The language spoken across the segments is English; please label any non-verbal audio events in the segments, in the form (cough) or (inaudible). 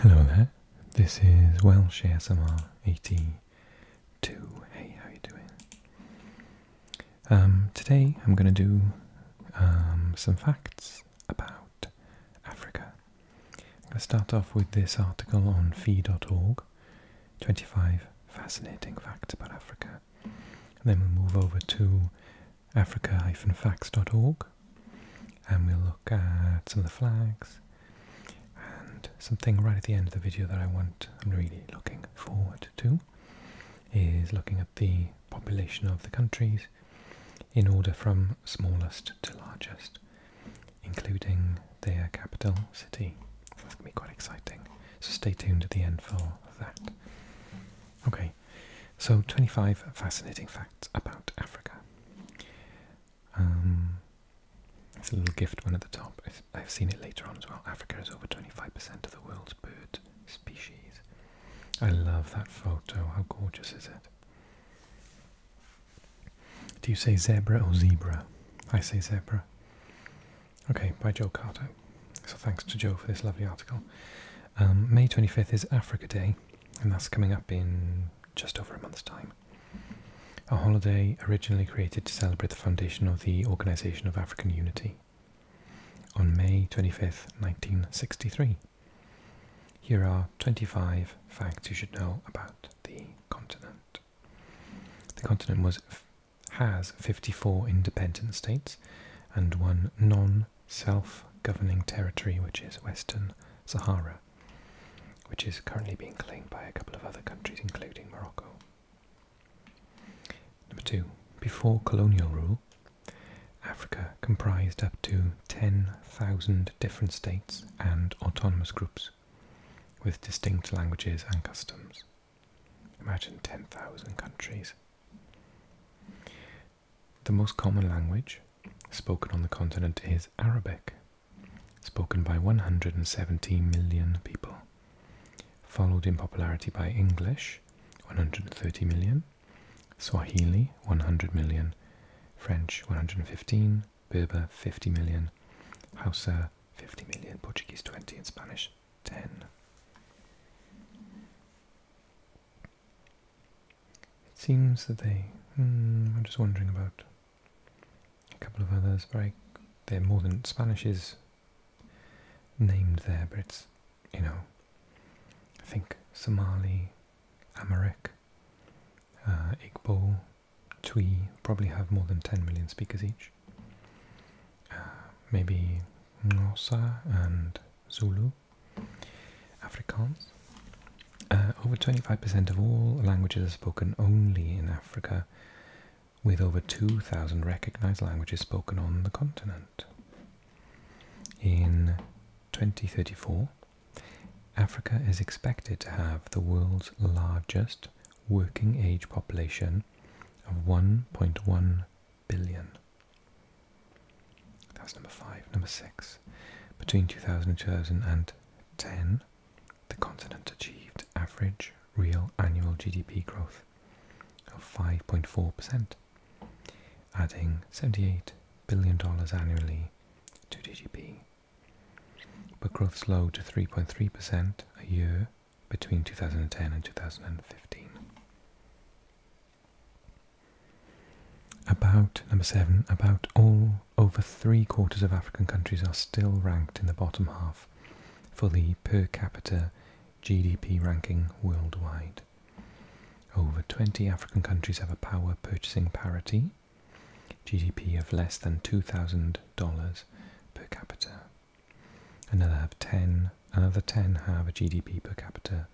Hello there, this is Welsh ASMR 82. Hey, how are you doing? Um, today I'm going to do um, some facts about Africa. I'm going to start off with this article on fee.org, 25 fascinating facts about Africa. And then we'll move over to africa-facts.org and we'll look at some of the flags something right at the end of the video that I want, I'm really looking forward to, is looking at the population of the countries in order from smallest to largest, including their capital city. that's going to be quite exciting. So stay tuned at the end for that. Okay, so 25 fascinating facts about Africa. Um, little gift one at the top. I've seen it later on as well. Africa is over 25% of the world's bird species. I love that photo. How gorgeous is it? Do you say zebra or zebra? I say zebra. Okay, by Joe Carter. So thanks to Joe for this lovely article. Um, May 25th is Africa Day, and that's coming up in just over a month's time. A holiday originally created to celebrate the foundation of the Organisation of African Unity on May 25th, 1963. Here are 25 facts you should know about the continent. The continent was has 54 independent states and one non-self-governing territory which is Western Sahara, which is currently being claimed by a couple of other countries including Morocco. Number two, before colonial rule, Africa comprised up to 10,000 different states and autonomous groups with distinct languages and customs. Imagine 10,000 countries. The most common language spoken on the continent is Arabic, spoken by 170 million people, followed in popularity by English, 130 million, Swahili 100 million, French 115, Berber 50 million, Hausa 50 million, Portuguese 20 and Spanish 10. It seems that they, hmm, I'm just wondering about a couple of others, very, they're more than, Spanish is named there, but it's, you know, I think Somali, Amharic, uh, Igbo, Twi probably have more than 10 million speakers each. Uh, maybe Xhosa and Zulu, Afrikaans. Uh, over 25% of all languages are spoken only in Africa, with over 2,000 recognized languages spoken on the continent. In 2034, Africa is expected to have the world's largest working age population of 1.1 billion. That's number five. Number six. Between 2000 and 2010, the continent achieved average real annual GDP growth of 5.4%, adding $78 billion annually to GDP. But growth slowed to 3.3% a year between 2010 and 2015. About, number seven, about all over three quarters of African countries are still ranked in the bottom half for the per capita GDP ranking worldwide. Over 20 African countries have a power purchasing parity, GDP of less than $2,000 per capita. Another have 10, another 10 have a GDP per capita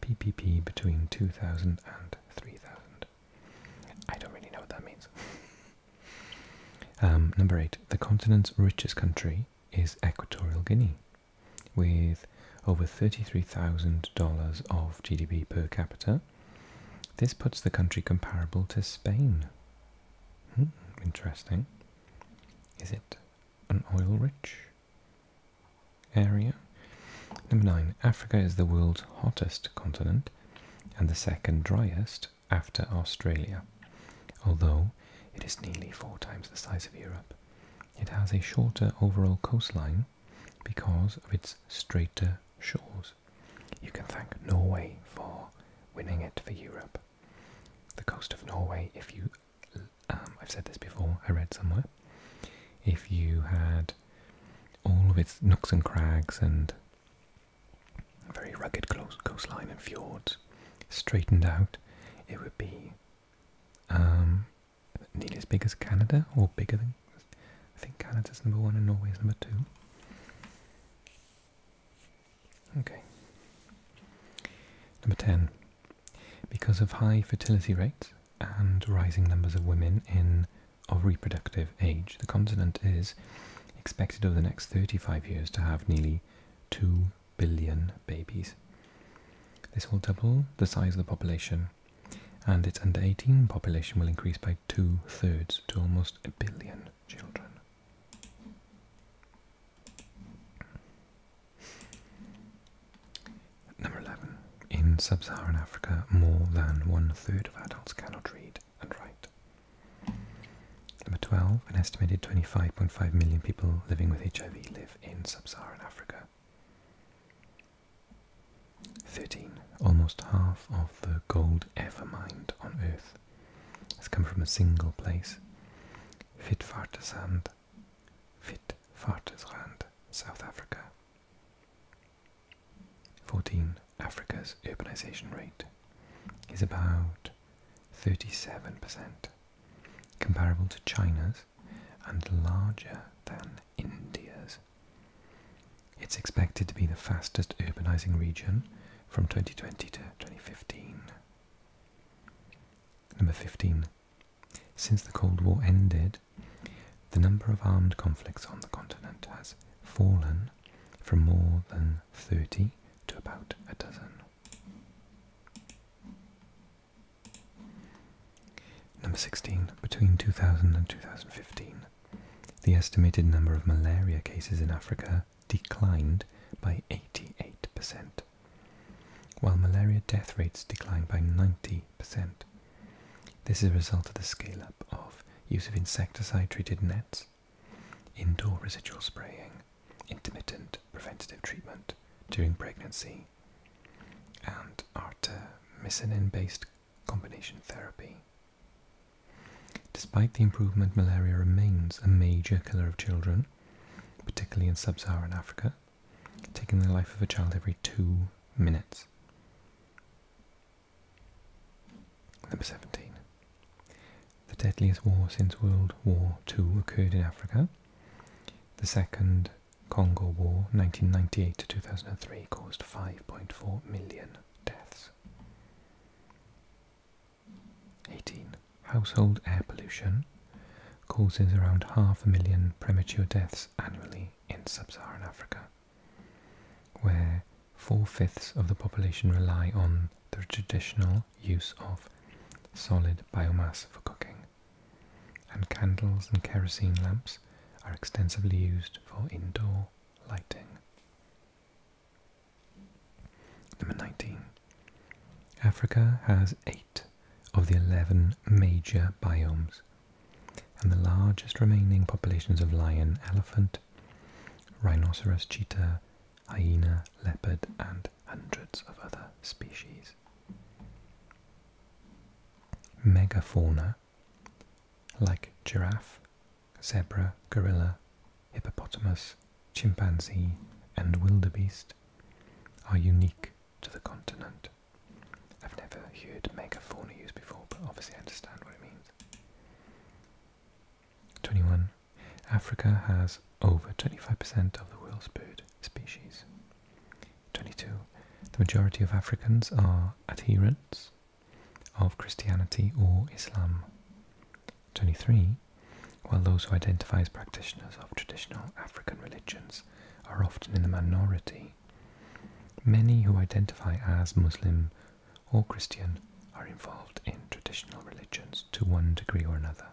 PPP between 2,000 and 3,000. I don't really know what that means. Um, number eight, the continent's richest country is Equatorial Guinea, with over $33,000 of GDP per capita. This puts the country comparable to Spain. Hmm, interesting. Is it an oil rich area? Number nine, Africa is the world's hottest continent and the second driest after Australia. Although it is nearly four times the size of Europe, it has a shorter overall coastline because of its straighter shores, you can thank Norway for winning it for Europe. The coast of Norway, if you, um, I've said this before, I read somewhere, if you had all of its nooks and crags and very rugged coastline and fjords straightened out, it would be um, nearly as big as Canada, or bigger than. I think Canada's number one and Norway is number two. Okay. Number 10. Because of high fertility rates and rising numbers of women in of reproductive age, the continent is expected over the next 35 years to have nearly 2 billion babies. This will double the size of the population, and its under 18 population will increase by two thirds to almost a billion children. Number 11. In sub-Saharan Africa, more than one third of adults cannot read and write. Number 12. An estimated 25.5 million people living with HIV live in sub-Saharan Africa. 13. Almost half of the gold ever mined on Earth has come from a single place, Witwatersrand, Witwatersrand, South Africa. 14. Africa's urbanization rate is about 37%, comparable to China's and larger than India's. It's expected to be the fastest urbanizing region from 2020 to 2015. Number 15. Since the Cold War ended, the number of armed conflicts on the continent has fallen from more than 30 to about a dozen. Number 16. Between 2000 and 2015, the estimated number of malaria cases in Africa declined by 88%, while malaria death rates declined by 90%. This is a result of the scale up of use of insecticide treated nets, indoor residual spraying, intermittent preventative treatment during pregnancy, and artemisinin based combination therapy. Despite the improvement, malaria remains a major killer of children, particularly in sub Saharan Africa, taking the life of a child every two minutes. Number 17. The deadliest war since World War II occurred in Africa. The Second Congo War, 1998 to 2003, caused 5.4 million deaths. 18. Household air pollution causes around half a million premature deaths annually in sub-Saharan Africa, where four-fifths of the population rely on the traditional use of solid biomass for cooking, and candles and kerosene lamps are extensively used for indoor lighting. Number 19. Africa has eight of the 11 major biomes and the largest remaining populations of lion, elephant, rhinoceros, cheetah, hyena, leopard, and hundreds of other species. Megafauna, like giraffe, zebra, gorilla, hippopotamus, chimpanzee, and wildebeest, are unique to the continent. I've never heard megafauna used before, but obviously I understand what it means. 21. Africa has over 25% of the world's bird species. 22. The majority of Africans are adherents of Christianity or Islam. 23. While those who identify as practitioners of traditional African religions are often in the minority, many who identify as Muslim or Christian are involved in traditional religions to one degree or another.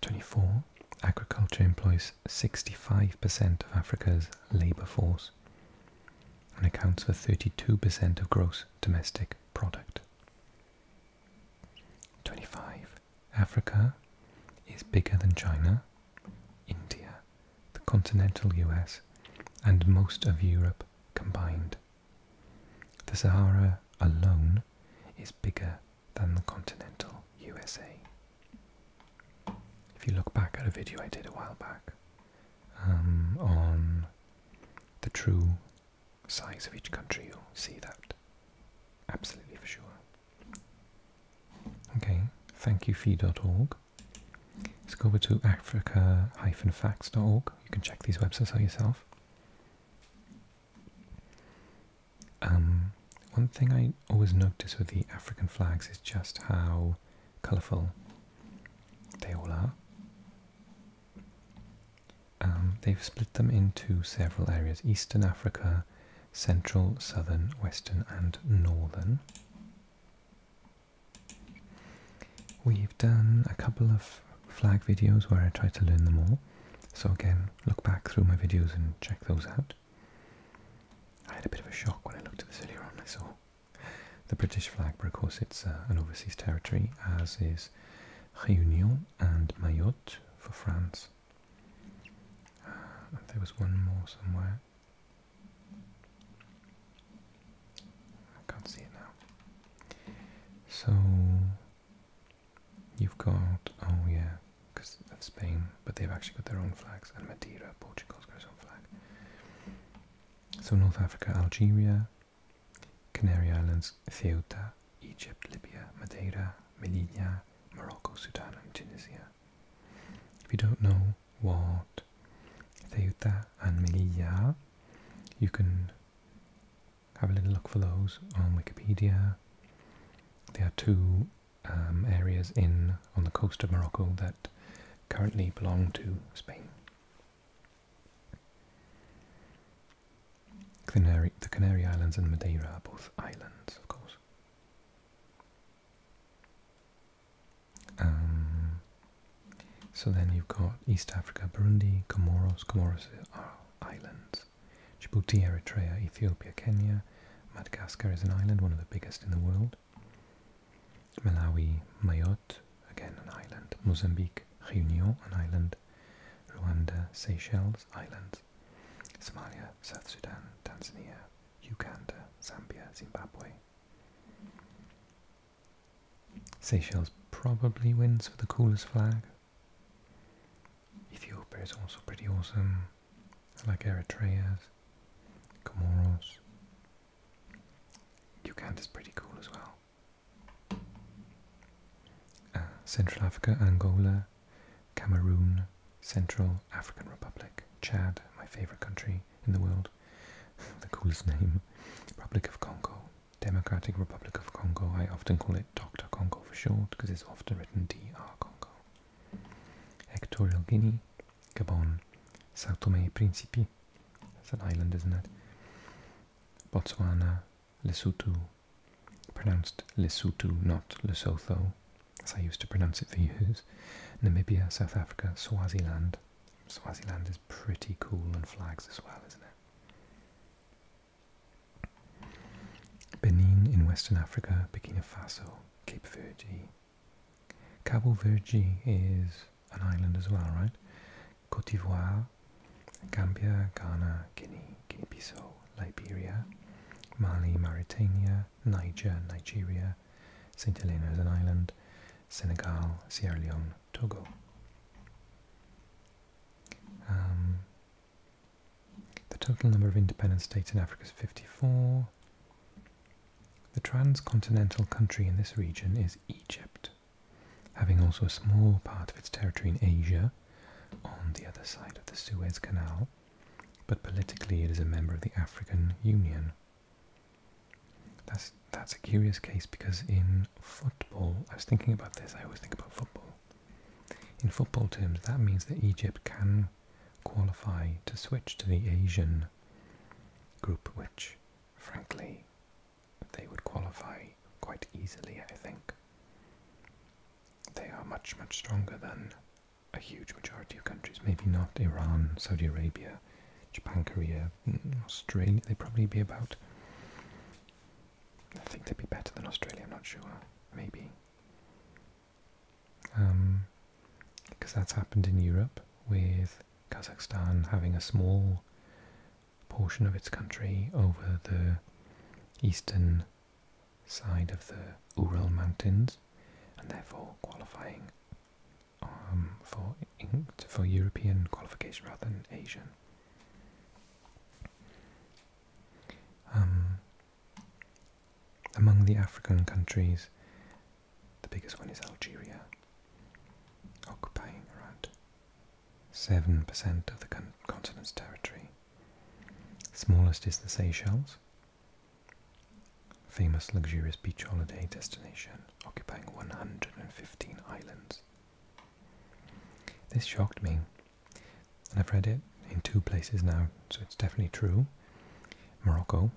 24. Agriculture employs 65% of Africa's labour force and accounts for 32% of gross domestic product. 25. Africa is bigger than China, India, the continental US, and most of Europe combined. The Sahara alone is bigger than the continental USA. If you look back at a video I did a while back um, on the true size of each country, you'll see that absolutely for sure. Okay, thank you fee.org. Let's go over to africa-facts.org. You can check these websites out yourself. Um, one thing I always notice with the African flags is just how colourful they all are. Um, they've split them into several areas Eastern Africa, Central, Southern, Western, and Northern. We've done a couple of flag videos where I try to learn them all. So again, look back through my videos and check those out. I had a bit of a shock when I looked at this earlier on. I saw the British flag, but of course it's uh, an overseas territory, as is Réunion and Mayotte for France. Uh, there was one more somewhere. I can't see it now. So you've got, oh yeah, because that's Spain, but they've actually got their own flags, and Madeira, Portugal's got its own flag. So North Africa, Algeria, Canary Islands, Ceuta, Egypt, Libya, Madeira, Melilla, Morocco, Sudan and Tunisia. If you don't know what Ceuta and Melilla you can have a little look for those on Wikipedia. There are two um, areas in on the coast of Morocco that currently belong to Spain. Canary, the Canary Islands and Madeira are both islands, of course. Um, so then you've got East Africa, Burundi, Comoros. Comoros are islands. Djibouti, Eritrea, Ethiopia, Kenya. Madagascar is an island, one of the biggest in the world. Malawi, Mayotte, again an island. Mozambique, Réunion, an island. Rwanda, Seychelles, islands. Somalia, South Sudan, Tanzania, Uganda, Zambia, Zimbabwe. Seychelles probably wins for the coolest flag. Ethiopia is also pretty awesome. Like Eritrea's, Comoros. Uganda's pretty cool as well. Uh, Central Africa, Angola, Cameroon, Central African Republic, Chad, my favourite country in the world, (laughs) the coolest name, Republic of Congo, Democratic Republic of Congo, I often call it Dr. Congo for short because it's often written DR Congo. Equatorial Guinea, Gabon, Sao Tome and Principe, that's an island isn't it? Botswana, Lesotho, pronounced Lesotho, not Lesotho, as I used to pronounce it for years. Namibia, South Africa, Swaziland. Swaziland is pretty cool and flags as well, isn't it? Benin in Western Africa, Burkina Faso, Cape Verde. Cabo Verde is an island as well, right? Cote d'Ivoire, Gambia, Ghana, Guinea, Guinea-Bissau, Liberia, Mali, Mauritania, Niger, Nigeria, St. Helena is an island, Senegal, Sierra Leone, Togo. Um, the total number of independent states in Africa is 54. The transcontinental country in this region is Egypt, having also a small part of its territory in Asia on the other side of the Suez Canal, but politically it is a member of the African Union. That's that's a curious case because in football, I was thinking about this, I always think about football. In football terms, that means that Egypt can qualify to switch to the Asian group, which, frankly, they would qualify quite easily, I think. They are much, much stronger than a huge majority of countries. Maybe not Iran, Saudi Arabia, Japan, Korea, Australia. They'd probably be about. I think they'd be better than Australia, I'm not sure. Maybe. Um, because that's happened in Europe with Kazakhstan having a small portion of its country over the eastern side of the Ural Mountains and therefore qualifying um, for for European qualification rather than Asian. Among the African countries, the biggest one is Algeria, occupying around 7% of the continent's territory. Smallest is the Seychelles, famous luxurious beach holiday destination occupying 115 islands. This shocked me, and I've read it in two places now, so it's definitely true. Morocco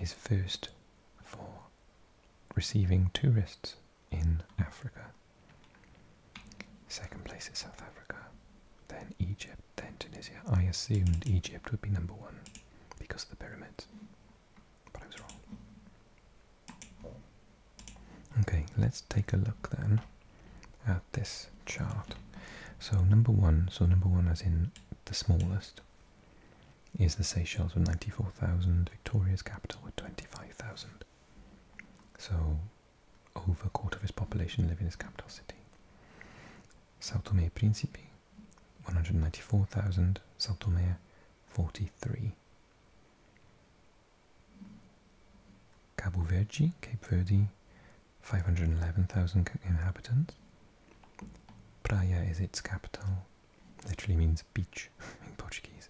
is first for receiving tourists in Africa. Second place is South Africa, then Egypt, then Tunisia. I assumed Egypt would be number one because of the pyramids, but I was wrong. Okay, let's take a look then at this chart. So number one, so number one as in the smallest, is the Seychelles with 94,000, Victoria's capital with 25,000. So over a quarter of its population live in its capital city. Sao Tome e Principe, 194,000, Sao Tome 43. Cabo Verde, Cape Verde, 511,000 inhabitants. Praia is its capital, literally means beach (laughs) in Portuguese.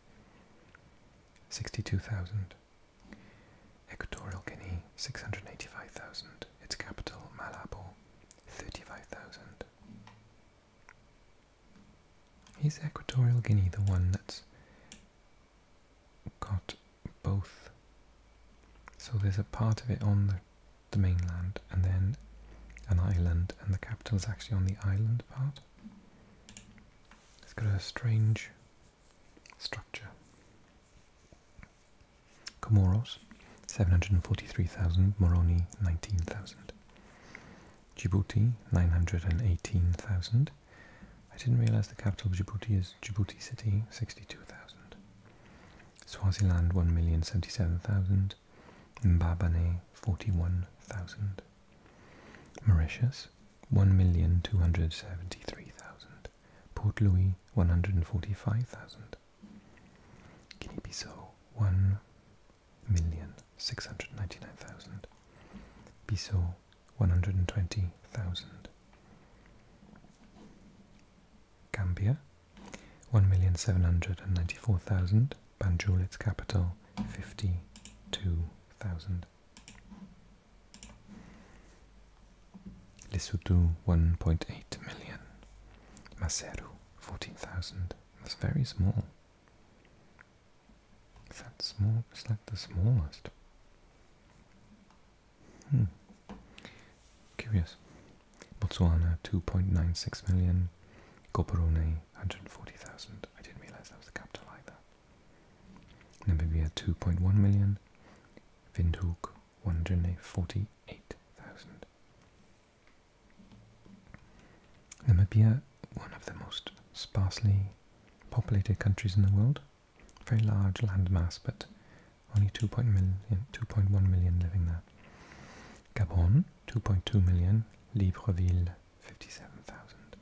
62,000. Guinea, 685,000. Its capital, Malabo, 35,000. Is Equatorial Guinea the one that's got both? So there's a part of it on the, the mainland and then an island, and the capital is actually on the island part. It's got a strange structure. Comoros, 743,000, Moroni, 19,000. Djibouti, 918,000. I didn't realise the capital of Djibouti is Djibouti City, 62,000. Swaziland, 1,077,000. Mbabane, 41,000. Mauritius, 1,273,000. Port Louis, 145,000. Guinea-Bissau, 1,699,000. Bissau, 120,000. Gambia, 1,794,000. Banjul, its capital, 52,000. Lesotho 1.8 million. Maseru 14,000. That's very small. Is that small? Is that the smallest? Hmm. Curious. Botswana 2.96 million. Gaborone 140,000. I didn't realize that was the capital either. Namibia 2.1 million. Windhoek 148,000. Namibia, one of the most sparsely populated countries in the world. Very large landmass, but only 2.1 million, 2.1 million living 2.2 million. Libreville, 57,000.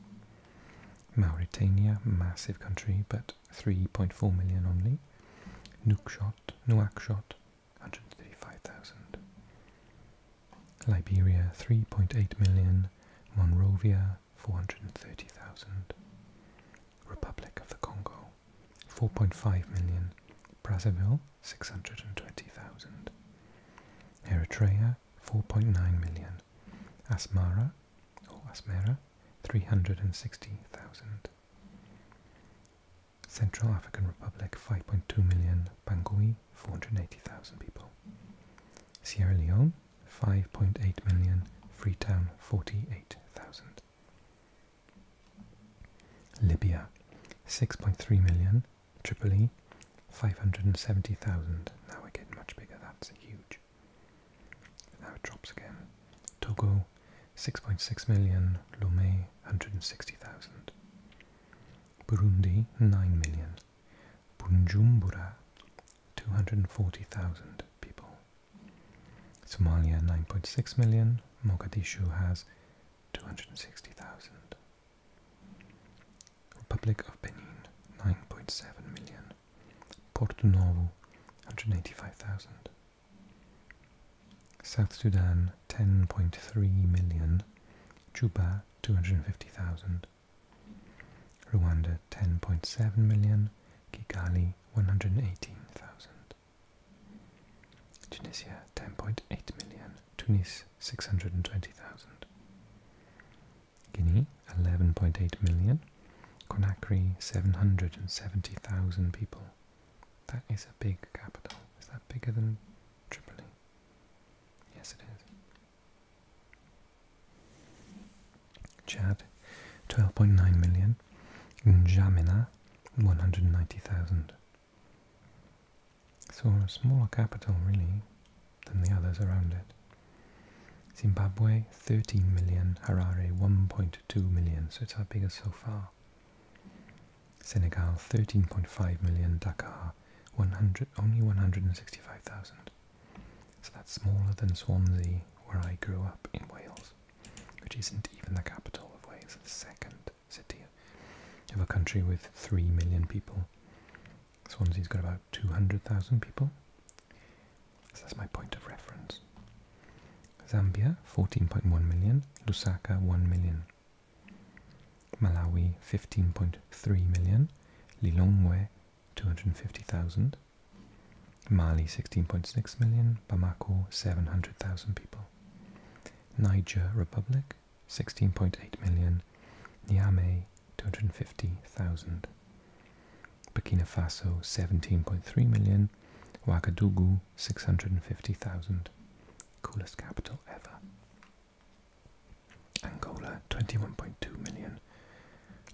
Mauritania, massive country, but 3.4 million only. Nouakchott, Nouakchott, 135,000. Liberia, 3.8 million. Monrovia, 430,000. Republic of the Congo, 4.5 million. Brazzaville, 620,000. Eritrea, 4.9 million. Asmara, or Asmara, 360,000. Central African Republic, 5.2 million. Bangui, 480,000 people. Sierra Leone, 5.8 million. Freetown, 48,000. Libya, 6.3 million. Tripoli, 570,000. Now we're getting much bigger, that's huge. Now it drops again. Togo, 6.6 million. Lomé, 160,000. Burundi, 9 million. Bunjumbura, 240,000 people. Somalia 9.6 million, Mogadishu has 260,000. Republic of Benin 9.7 million, Porto Novo 185,000. South Sudan 10.3 million, Juba 250,000. Rwanda 10.7 million, Kigali 118,000. Tunisia 10.8 million, Tunis 620,000. Guinea 11.8 million, Conakry 770,000 people. That is a big capital. Is that bigger than Tripoli? Yes, it is. Chad 12.9 million, N'Djamena 190,000. So a smaller capital really than the others around it. Zimbabwe 13 million, Harare 1.2 million, so it's our biggest so far. Senegal 13.5 million, Dakar 100, only 165,000. So that's smaller than Swansea, where I grew up in Wales, which isn't even the capital of Wales, the second city of a country with 3 million people. Swansea's got about 200,000 people. So that's my point of reference. Zambia, 14.1 million. Lusaka, 1 million. Malawi, 15.3 million. Lilongwe, 250,000. Mali, 16.6 million. Bamako, 700,000 people. Niger Republic, 16.8 million. Niamey, 250,000. Burkina Faso 17.3 million, Ouagadougou 650,000. Coolest capital ever. Angola 21.2 million,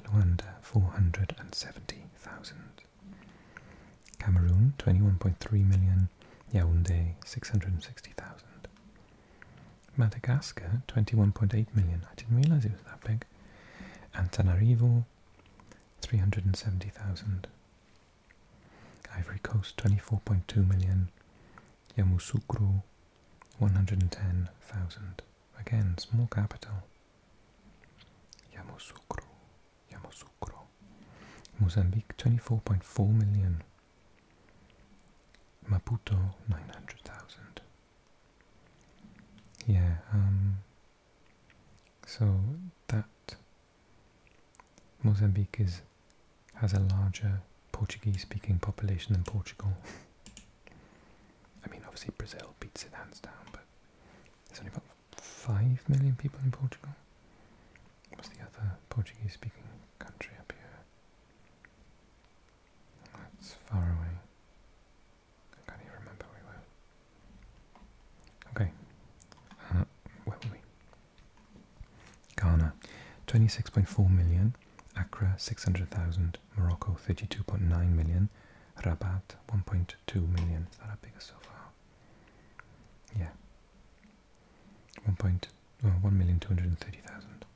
Luanda 470,000. Cameroon 21.3 million, Yaoundé 660,000. Madagascar 21.8 million, I didn't realise it was that big. Antananarivo 370,000. Ivory Coast 24.2 million. Yamoussoukro 110,000. Again, small capital. Yamoussoukro, Yamoussoukro. Mozambique 24.4 million. Maputo 900,000. Yeah, um, so that Mozambique is has a larger Portuguese-speaking population than Portugal. I mean, obviously Brazil beats it hands down, but there's only about five million people in Portugal. What's the other Portuguese-speaking country up here? That's far away. I can't even remember where we were. Okay, uh, where were we? Ghana, 26.4 million. Accra 600,000, Morocco 32.9 million, Rabat 1.2 million. Is that our biggest so far? Yeah. 1. Well, 1,230,000.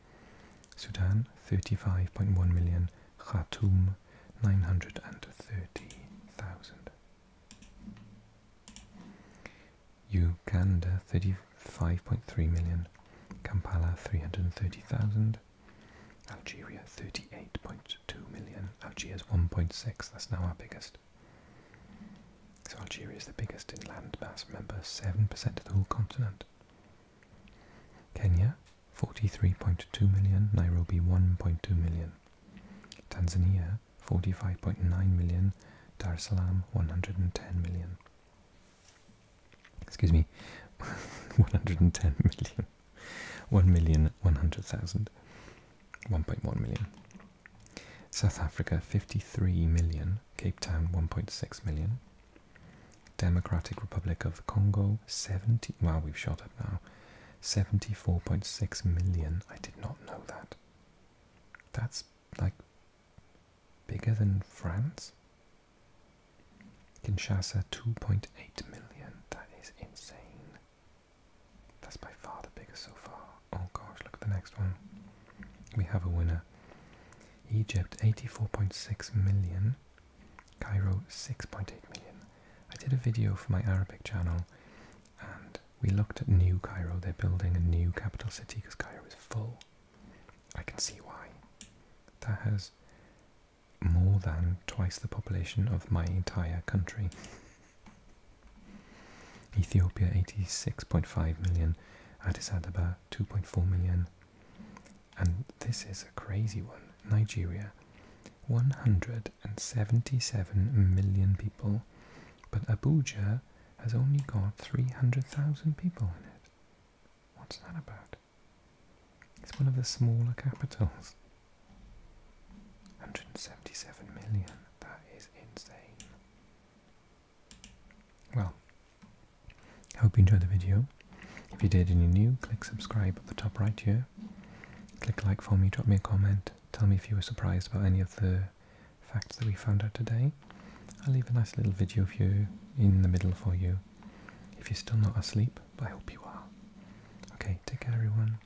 Sudan 35.1 million, Khartoum 930,000. Uganda 35.3 million, Kampala 330,000. Algeria 38.2 million. Algiers 1.6, that's now our biggest. So Algeria is the biggest in land mass, remember, 7% of the whole continent. Kenya 43.2 million, Nairobi 1.2 million. Tanzania 45.9 million, Dar es Salaam 110 million. Excuse me, (laughs) 110 million. 1 million 100,000. 1.1 million. South Africa 53 million, Cape Town 1.6 million. Democratic Republic of the Congo 70 wow we've shot up now 74.6 million. I did not know that. That's like bigger than France. Kinshasa 2.8 million. That is insane. That's by far the biggest so far. Oh gosh, look at the next one we have a winner. Egypt 84.6 million, Cairo 6.8 million. I did a video for my Arabic channel and we looked at New Cairo. They're building a new capital city because Cairo is full. I can see why. That has more than twice the population of my entire country. Ethiopia 86.5 million, Addis Ababa 2.4 million, and this is a crazy one. Nigeria 177 million people, but Abuja has only got 300,000 people in it. What's that about? It's one of the smaller capitals. 177 million. That is insane. Well, I hope you enjoyed the video. If you did and you're new, click subscribe at the top right here click like for me, drop me a comment, tell me if you were surprised about any of the facts that we found out today. I'll leave a nice little video of you in the middle for you if you're still not asleep, but I hope you are. Okay, take care everyone.